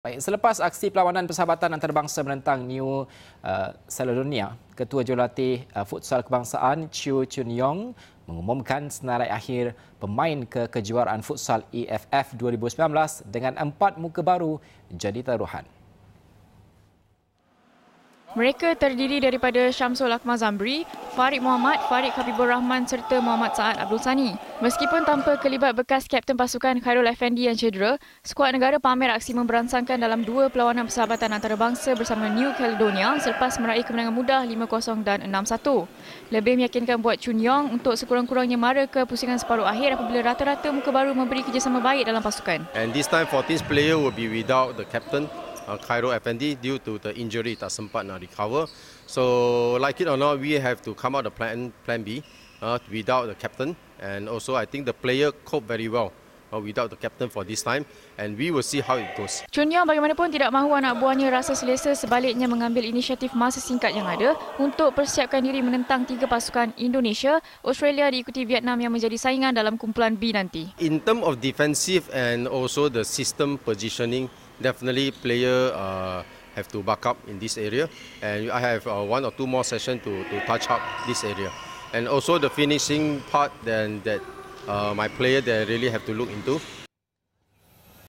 Baik, selepas aksi perlawanan persahabatan antarabangsa menentang New uh, Caledonia, Ketua Jurulatih uh, Futsal Kebangsaan Chiu Chun Yong mengumumkan senarai akhir pemain ke kejuaraan futsal EFF 2019 dengan empat muka baru jadi taruhan. Mereka terdiri daripada Syamsul Akmal Zambri, Farid Muhammad, Farid Habibur Rahman serta Muhammad Saad Abdul Sani. Meskipun tanpa kelibat bekas kapten pasukan Khairul Effendi yang cedera, skuad negara pamer aksi memberansangkan dalam dua perlawanan persahabatan antarabangsa bersama New Caledonia selepas meraih kemenangan mudah 5-0 dan 6-1. Lebih meyakinkan buat Chun Yong untuk sekurang-kurangnya mara ke pusingan separuh akhir apabila rata-rata muka baru memberi kerjasama baik dalam pasukan. And this time 14 player will be without the captain uh, Cairo FND due to the injury tak sempat nak recover. So like it or not, we have to come out the plan plan B uh, without the captain, and also I think the player cope very well. Uh, without the captain for this time and we will see how it goes. Chun Yong bagaimanapun tidak mahu anak buahnya rasa selesa sebaliknya mengambil inisiatif masa singkat yang ada untuk persiapkan diri menentang tiga pasukan Indonesia, Australia diikuti Vietnam yang menjadi saingan dalam kumpulan B nanti. In term of defensive and also the system positioning, definitely player uh, have to back up in this area. And I have uh, one or two more sessions to, to touch up this area. And also the finishing part then that uh, my player they really have to look into